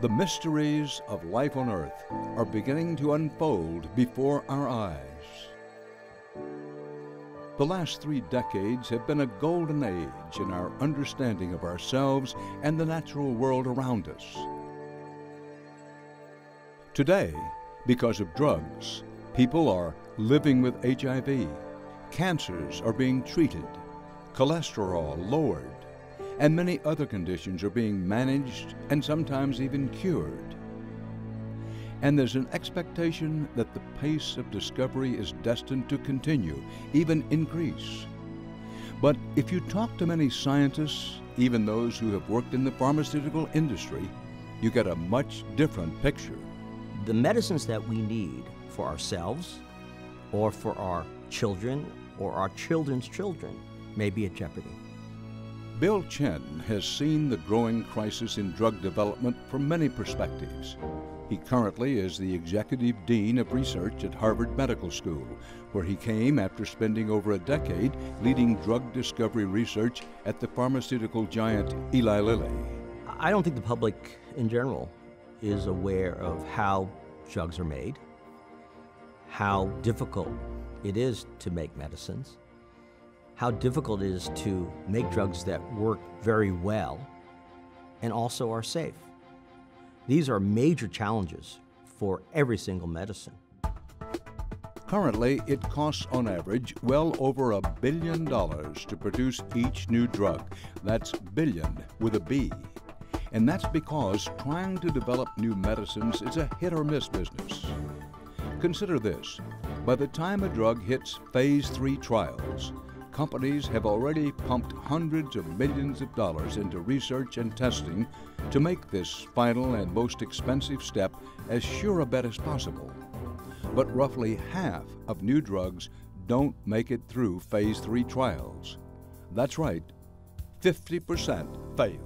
The mysteries of life on Earth are beginning to unfold before our eyes. The last three decades have been a golden age in our understanding of ourselves and the natural world around us. Today, because of drugs, people are living with HIV, cancers are being treated, cholesterol lowered, and many other conditions are being managed and sometimes even cured. And there's an expectation that the pace of discovery is destined to continue, even increase. But if you talk to many scientists, even those who have worked in the pharmaceutical industry, you get a much different picture. The medicines that we need for ourselves or for our children or our children's children may be at jeopardy. Bill Chin has seen the growing crisis in drug development from many perspectives. He currently is the Executive Dean of Research at Harvard Medical School, where he came after spending over a decade leading drug discovery research at the pharmaceutical giant Eli Lilly. I don't think the public in general is aware of how drugs are made, how difficult it is to make medicines, how difficult it is to make drugs that work very well and also are safe. These are major challenges for every single medicine. Currently, it costs on average well over a billion dollars to produce each new drug. That's billion with a B. And that's because trying to develop new medicines is a hit or miss business. Consider this by the time a drug hits phase three trials, companies have already pumped hundreds of millions of dollars into research and testing to make this final and most expensive step as sure a bet as possible. But roughly half of new drugs don't make it through phase three trials. That's right, 50% fail.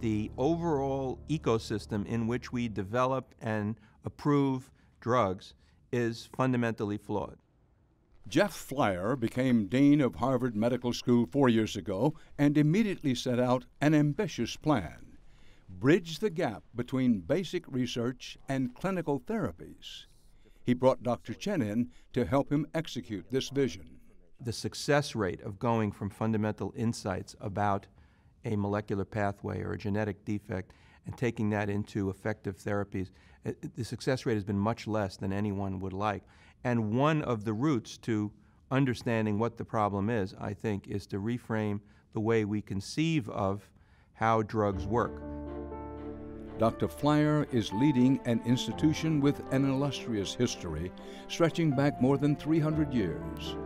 The overall ecosystem in which we develop and approve drugs is fundamentally flawed. Jeff Flier became Dean of Harvard Medical School four years ago and immediately set out an ambitious plan bridge the gap between basic research and clinical therapies. He brought Dr. Chin in to help him execute this vision. The success rate of going from fundamental insights about a molecular pathway or a genetic defect and taking that into effective therapies, the success rate has been much less than anyone would like. And one of the routes to understanding what the problem is, I think, is to reframe the way we conceive of how drugs work. Dr. Flier is leading an institution with an illustrious history stretching back more than 300 years.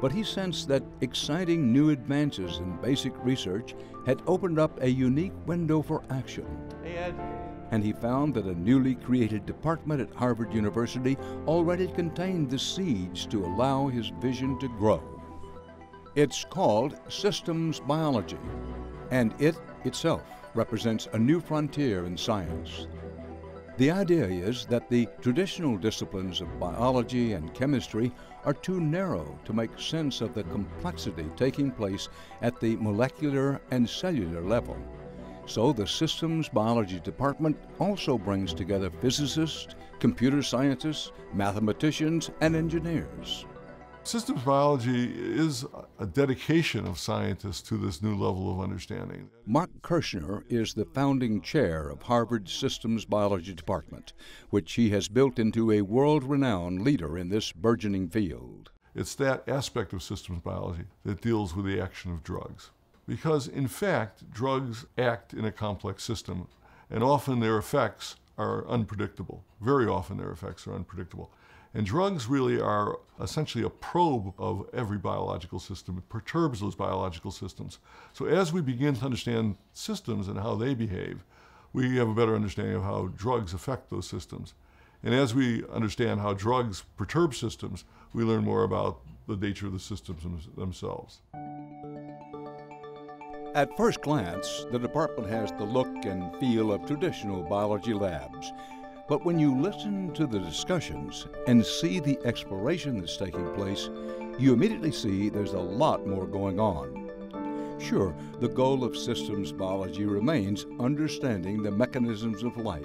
But he sensed that exciting new advances in basic research had opened up a unique window for action. Hey, Ed and he found that a newly created department at Harvard University already contained the seeds to allow his vision to grow. It's called systems biology, and it itself represents a new frontier in science. The idea is that the traditional disciplines of biology and chemistry are too narrow to make sense of the complexity taking place at the molecular and cellular level. So the Systems Biology Department also brings together physicists, computer scientists, mathematicians, and engineers. Systems biology is a dedication of scientists to this new level of understanding. Mark Kirschner is the founding chair of Harvard's Systems Biology Department, which he has built into a world renowned leader in this burgeoning field. It's that aspect of systems biology that deals with the action of drugs because, in fact, drugs act in a complex system, and often their effects are unpredictable. Very often, their effects are unpredictable. And drugs really are essentially a probe of every biological system. It perturbs those biological systems. So, as we begin to understand systems and how they behave, we have a better understanding of how drugs affect those systems. And as we understand how drugs perturb systems, we learn more about the nature of the systems themselves. At first glance, the department has the look and feel of traditional biology labs. But when you listen to the discussions and see the exploration that's taking place, you immediately see there's a lot more going on. Sure, the goal of systems biology remains understanding the mechanisms of life.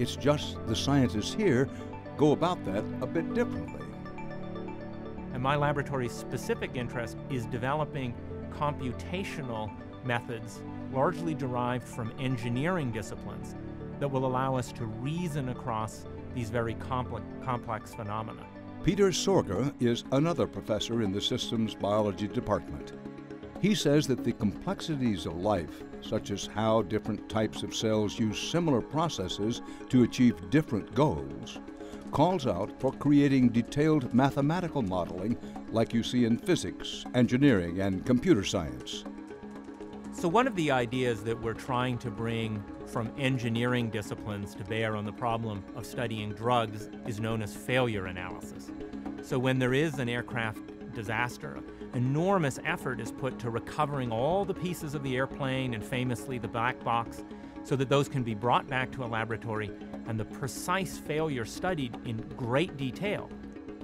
It's just the scientists here go about that a bit differently. And my laboratory's specific interest is developing computational methods largely derived from engineering disciplines that will allow us to reason across these very complex, complex phenomena. Peter Sorger is another professor in the systems biology department. He says that the complexities of life, such as how different types of cells use similar processes to achieve different goals, calls out for creating detailed mathematical modeling like you see in physics, engineering, and computer science. So, one of the ideas that we're trying to bring from engineering disciplines to bear on the problem of studying drugs is known as failure analysis. So, when there is an aircraft disaster, enormous effort is put to recovering all the pieces of the airplane and famously the black box so that those can be brought back to a laboratory and the precise failure studied in great detail.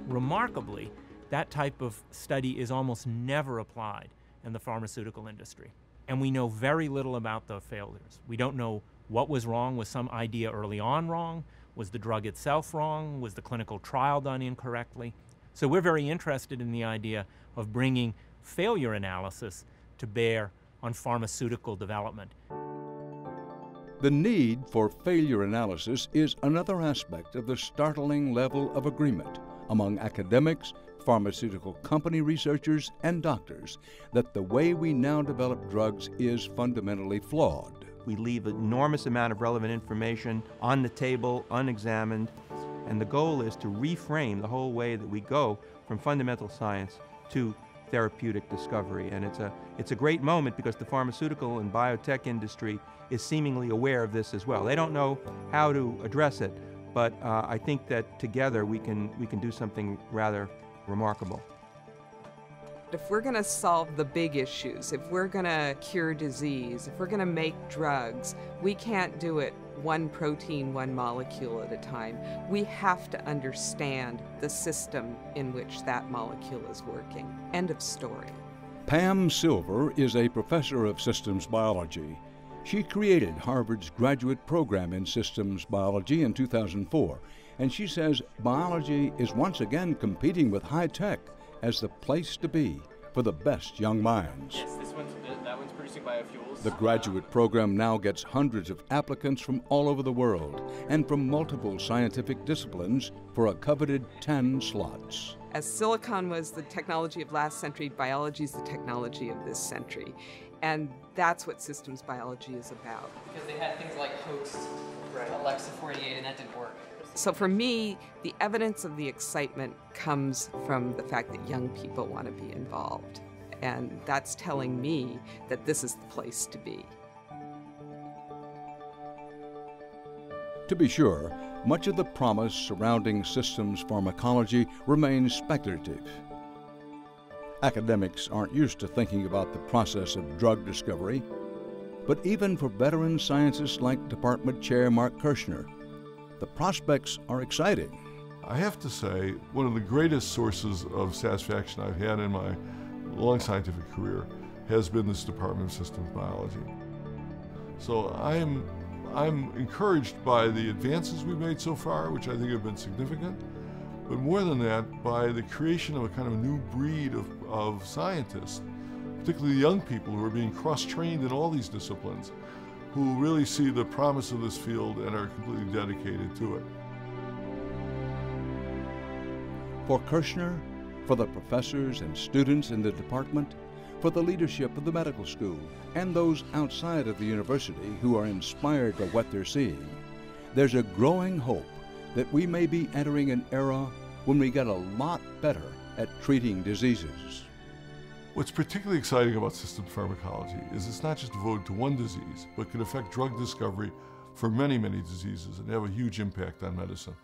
Remarkably, that type of study is almost never applied in the pharmaceutical industry. And we know very little about the failures. We don't know what was wrong. Was some idea early on wrong? Was the drug itself wrong? Was the clinical trial done incorrectly? So we're very interested in the idea of bringing failure analysis to bear on pharmaceutical development. The need for failure analysis is another aspect of the startling level of agreement among academics, pharmaceutical company researchers, and doctors that the way we now develop drugs is fundamentally flawed. We leave an enormous amount of relevant information on the table, unexamined, and the goal is to reframe the whole way that we go from fundamental science to therapeutic discovery. And it's a, it's a great moment because the pharmaceutical and biotech industry is seemingly aware of this as well. They don't know how to address it, but uh, I think that together we can, we can do something rather remarkable. If we're going to solve the big issues, if we're going to cure disease, if we're going to make drugs, we can't do it one protein, one molecule at a time. We have to understand the system in which that molecule is working. End of story. Pam Silver is a professor of systems biology. She created Harvard's graduate program in systems biology in 2004, and she says biology is once again competing with high tech as the place to be for the best young minds. Yes, this one's, that one's producing biofuels. The graduate program now gets hundreds of applicants from all over the world and from multiple scientific disciplines for a coveted 10 slots. As silicon was the technology of last century, biology is the technology of this century. And that's what systems biology is about. Because they had things like Host, right. Alexa 48, and that didn't work. So for me, the evidence of the excitement comes from the fact that young people want to be involved. And that's telling me that this is the place to be. To be sure, much of the promise surrounding systems pharmacology remains speculative. Academics aren't used to thinking about the process of drug discovery. But even for veteran scientists like Department Chair Mark Kirschner, the prospects are exciting. I have to say, one of the greatest sources of satisfaction I've had in my long scientific career has been this Department of Systems Biology. So I'm, I'm encouraged by the advances we've made so far, which I think have been significant, but more than that, by the creation of a kind of new breed of, of scientists, particularly young people who are being cross-trained in all these disciplines who really see the promise of this field and are completely dedicated to it. For Kirschner, for the professors and students in the department, for the leadership of the medical school, and those outside of the university who are inspired by what they're seeing, there's a growing hope that we may be entering an era when we get a lot better at treating diseases. What's particularly exciting about systems pharmacology is it's not just devoted to one disease, but can affect drug discovery for many, many diseases and have a huge impact on medicine.